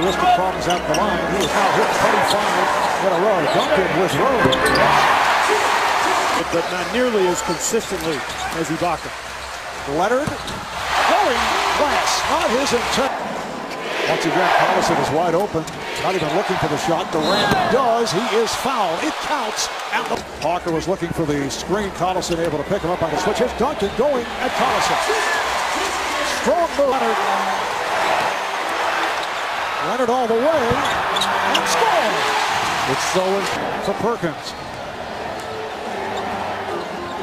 uncharacteristic problems at the line. He has now hit 25 in a row. Duncan with room. But not nearly as consistently as Ibaka. Leonard going glass. Not his intent. Once again, Collison is wide open. Not even looking for the shot. Durant does. He is fouled. It counts. At the Parker was looking for the screen. Collison able to pick him up on the switch. Here's Duncan going at Collison. Strong move. Leonard. Leonard all the way. And score. It's so for Perkins.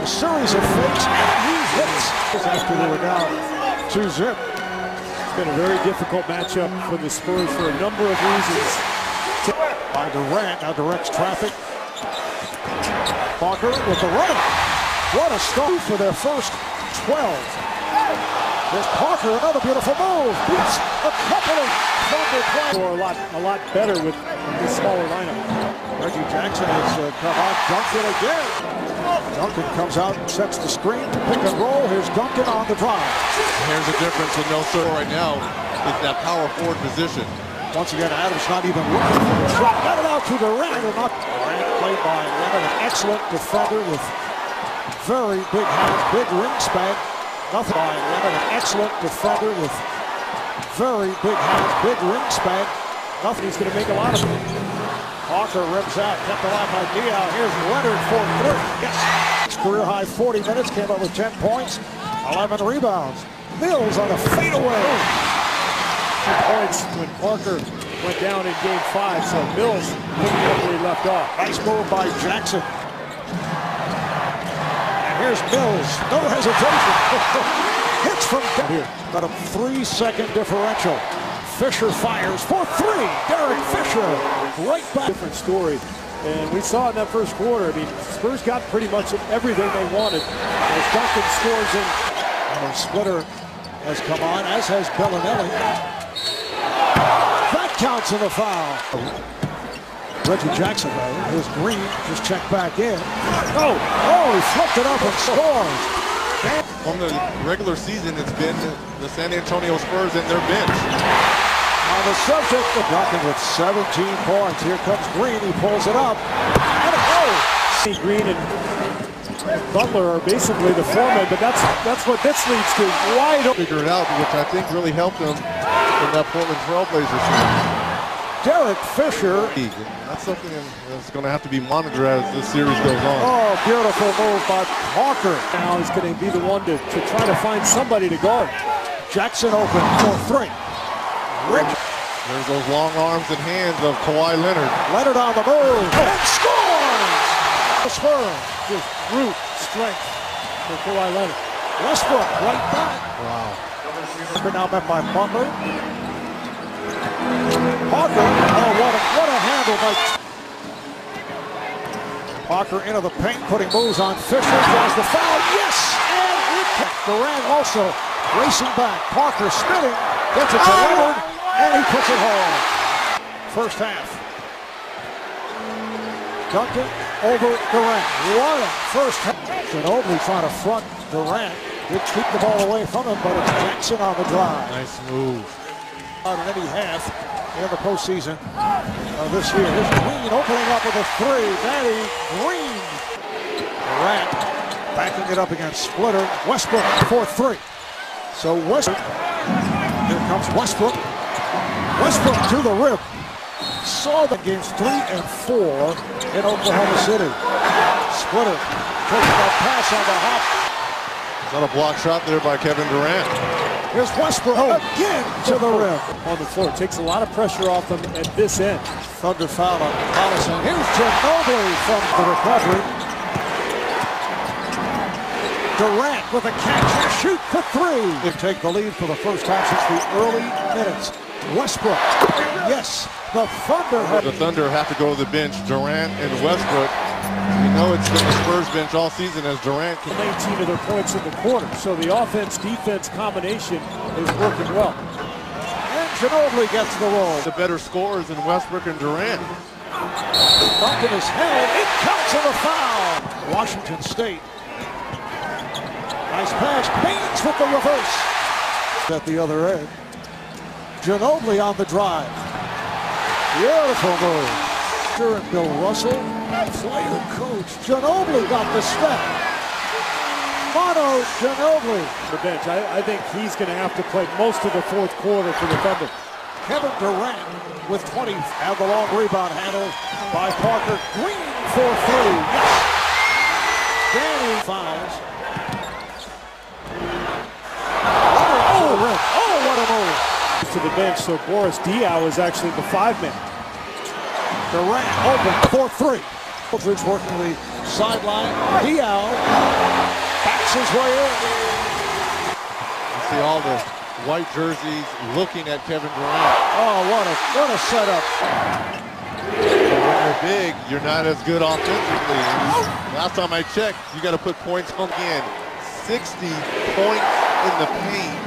A series of fakes, and he hits after they were down two zip. It's been a very difficult matchup for the Spurs for a number of reasons. By Durant, now directs traffic. Parker with the run. What a start for their first 12. There's Parker, another beautiful move. Beats a couple of thunder plays. Or a lot, a lot better with this smaller lineup. Reggie Jackson has uh, come out, Duncan again. Duncan comes out and sets the screen, pick and roll. Here's Duncan on the drive. Here's the difference with no third right now is that power forward position. Once again, Adams not even looking for the. Got it out to Durant. Not Durant played by Leonard, an excellent defender with very big hands, big wingspan. Nothing by Leonard, an excellent defender with very big hands, big wingspan. Nothing he's going to make a lot of them. Parker rips out, kept alive by Diaw. Here's Leonard for three. Yes. Career high 40 minutes, came up with 10 points, 11 rebounds. Mills on a fadeaway. Two points when Parker went down in game five, so Mills picking up where he left off. Nice move by Jackson. Here's Mills, no hesitation. Hits from here. Got a three-second differential. Fisher fires for three. Derek Fisher right back. Different story. And we saw in that first quarter, I mean, Spurs got pretty much everything they wanted. As Duncan scores in. And a Splitter has come on, as has Belinelli. That counts in the foul. Reggie Jackson, though, his green just checked back in. Oh, oh, he flipped it up and scores. From the regular season, it's been the San Antonio Spurs and their bench. On the subject of Duncan with 17 points. Here comes Green. He pulls it up. And oh! it goes. Green and Butler are basically the foreman, but that's that's what this leads to. Wide open. Figure it out, which I think really helped them in that Portland Trailblazers series. Derek Fisher. That's something that's going to have to be monitored as this series goes on. Oh, beautiful move by Parker. Now he's going to be the one to, to try to find somebody to guard. Jackson open for three. Rich. There's those long arms and hands of Kawhi Leonard. Leonard on the move and scores! The Spurs. Just brute strength for Kawhi Leonard. Westbrook right back. Wow. Met by Butler. Parker, oh what a, what a handle by Parker into the paint, putting moves on Fisher, draws the foul, yes! And it Durant also racing back. Parker spinning, gets it to oh, Leonard, and he puts it home. First half. Duncan over Durant. What a first half. Ginobili trying to front Durant. Did keep the ball away from him, but it's Jackson on the drive. Nice move. On any half in the postseason uh, this year. Here's Green opening up with a three. Danny Green. Durant backing it up against Splitter. Westbrook for three. So Westbrook. Here comes Westbrook. Westbrook to the rim. Saw the games three and four in Oklahoma City. Splitter taking that pass on the hop. That a block shot there by Kevin Durant? Here's Westbrook oh. again to the oh. rim. On the floor. Takes a lot of pressure off them at this end. Thunder foul on Collison. Here's Ginobili from the recovery. Durant with a catch and shoot for three. They take the lead for the first time since the early minutes. Westbrook. Yes, the Thunder have. The Thunder have to go to the bench. Durant and Westbrook. You know it's been the Spurs bench all season as Durant. 19 of their points in the quarter. So the offense-defense combination is working well. And Ginobili gets the roll. The better scorers than Westbrook and Durant. Duncan is held. It counts on the foul. Washington State. Nice pass. Baynes with the reverse. At the other end. Ginobili on the drive. Beautiful move. Sure, and Bill Russell. Player coach. Ginobili got the step. Manu Ginobili. The bench. I, I think he's going to have to play most of the fourth quarter for the Thunder. Kevin Durant with 20. And the long rebound handled by Parker. Green for three. Danny fouls. Oh, oh, oh, what a move. To the bench, so Boris Diaw is actually the five-man. Durant open for three. Aldridge working the sideline. Diaw backs his way in. You see all the white jerseys looking at Kevin Durant. Oh, what a what a setup. When you're big, you're not as good offensively. Last time I checked, you got to put points on again. 60 points in the paint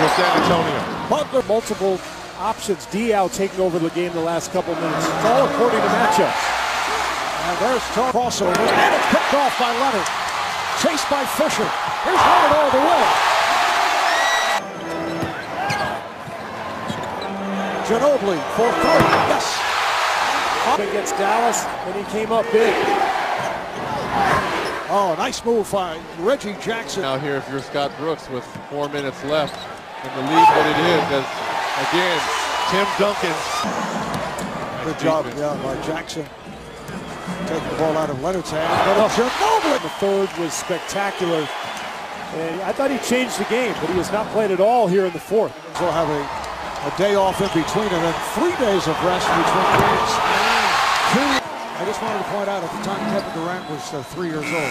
for San Antonio. Butler, multiple options. Diaw taking over the game the last couple minutes. It's all according to matchups. And there's Tom crossover. And it's picked off by Leonard. Chased by Fisher. Here's Leonard all the way. Ginobili for three. Yes. Against Dallas, and he came up big. Oh, nice move by Reggie Jackson. Now here, if you're Scott Brooks with four minutes left in the lead, what it is, as again, Tim Duncan. Good job, yeah, by Jackson. Taking the ball out of Leonard's hand. But Ginobili. The third was spectacular. And I thought he changed the game, but he has not played at all here in the fourth. We'll have a, a day off in between and then three days of rest between games. I just wanted to point out at the time Kevin Durant was uh, three years old.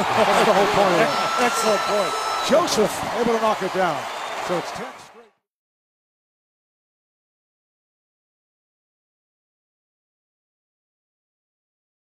That's the whole point. Excellent point. Joseph able to knock it down. So it's 10.